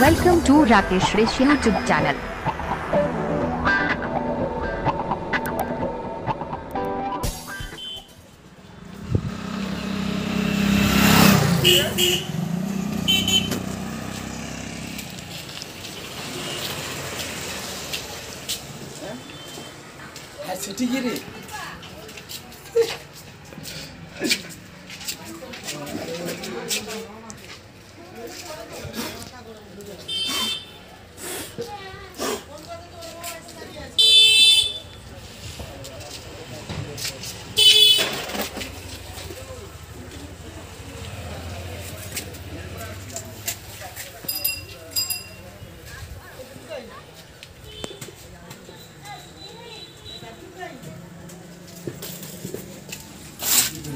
Welcome to Rakesh Rishi YouTube channel. Hadi girin.